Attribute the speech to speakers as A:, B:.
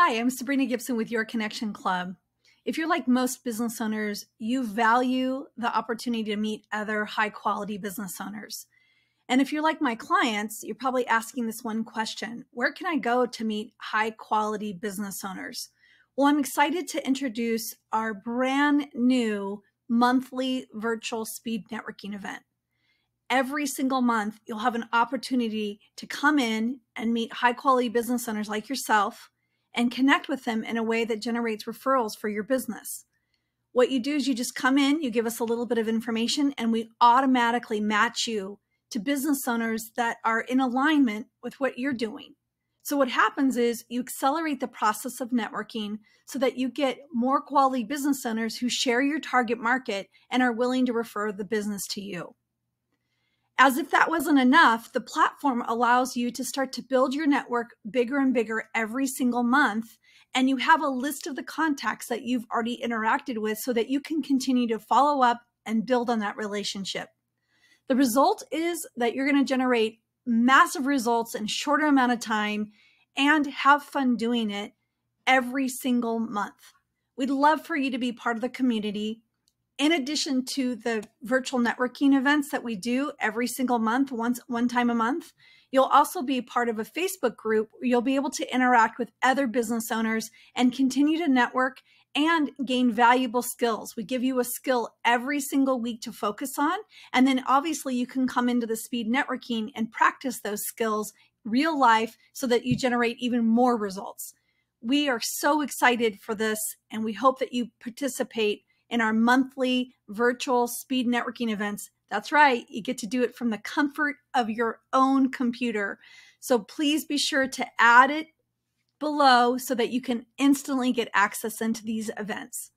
A: Hi, I'm Sabrina Gibson with Your Connection Club. If you're like most business owners, you value the opportunity to meet other high quality business owners. And if you're like my clients, you're probably asking this one question Where can I go to meet high quality business owners? Well, I'm excited to introduce our brand new monthly virtual speed networking event. Every single month, you'll have an opportunity to come in and meet high quality business owners like yourself and connect with them in a way that generates referrals for your business. What you do is you just come in, you give us a little bit of information, and we automatically match you to business owners that are in alignment with what you're doing. So, what happens is you accelerate the process of networking so that you get more quality business owners who share your target market and are willing to refer the business to you. As if that wasn't enough, the platform allows you to start to build your network bigger and bigger every single month. And you have a list of the contacts that you've already interacted with so that you can continue to follow up and build on that relationship. The result is that you're going to generate massive results in shorter amount of time and have fun doing it every single month. We'd love for you to be part of the community in addition to the virtual networking events that we do every single month, once one time a month, you'll also be part of a Facebook group you'll be able to interact with other business owners and continue to network and gain valuable skills. We give you a skill every single week to focus on. And then obviously you can come into the speed networking and practice those skills real life so that you generate even more results. We are so excited for this and we hope that you participate in our monthly virtual speed networking events. That's right, you get to do it from the comfort of your own computer. So please be sure to add it below so that you can instantly get access into these events.